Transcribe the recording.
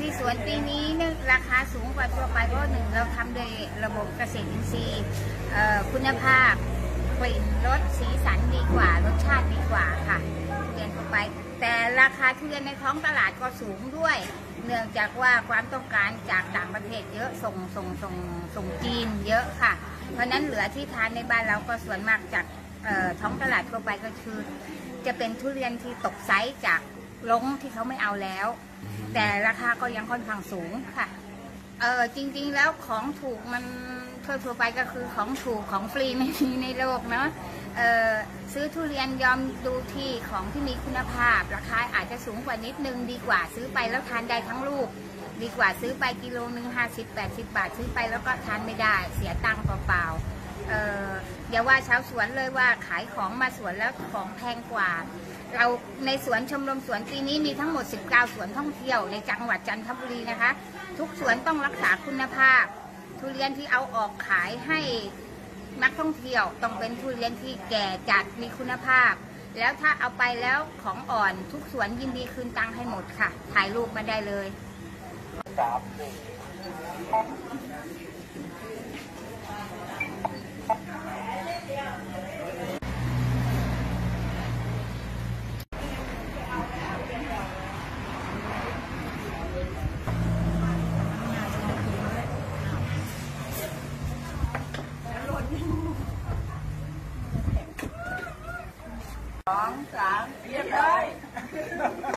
ที่สวนปีนี้เนื่องราคาสูงกว่าทั่วไปเพราะหนึ่งเราทำโดยระบบเกษตรอินทรีย์คุณภาพกลิ่นรสสีสันดีกว่ารสชาติดีกว่าค่ะทุเรียนทั่วไป แต่ราคาทุเรียนในท้องตลาดก็สูงด้วย เนื่องจากว่าความต้องการจากต่างประเทศเยอะส่งส่งส่งส่งจีนเยอะค่ะ เพราะนั้นเหลือที่ทานในบ้านเราก็ส่วนมากจากท้องตลาดทั่วไปก็คือ จะเป็นทุเรียนที่ตกไซส์จาก ลงที่เขาไม่เอาแล้ว แต่ราคาก็ยังค่อนข้างสูงค่ะ เออจริง ๆ แล้วของถูกมันทั่วๆไปก็คือของถูกของฟรีไม่มีในโลกเนาะเออซื้อทุเรียนยอมดูที่ของที่มีคุณภาพ ราคาอาจจะสูงกว่านิดนึงดีกว่าซื้อไปแล้วทานได้ทั้งลูก ดีกว่าซื้อไปกิโลหนึ่งห้าสิบแปดสิบบาท ซื้อไปแล้วก็ทานไม่ได้ เสียตังค์เปล่าๆเอย่าว่าชาวสวนเลยว่าขายของมาสวนแล้วของแพงกว่า เราในสวนชมรมสวนปีนี้มีทั้งหมด 19 สวนท่องเที่ยวในจังหวัดจันทบุรีนะคะ ทุกสวนต้องรักษาคุณภาพ ทุเรียนที่เอาออกขายให้นักท่องเที่ยวต้องเป็นทุเรียนที่แก่จัดมีคุณภาพ แล้วถ้าเอาไปแล้วของอ่อนทุกสวนยินดีคืนตังค์ให้หมดค่ะ ถ่ายรูปมาได้เลย สองสามเรียบร้อย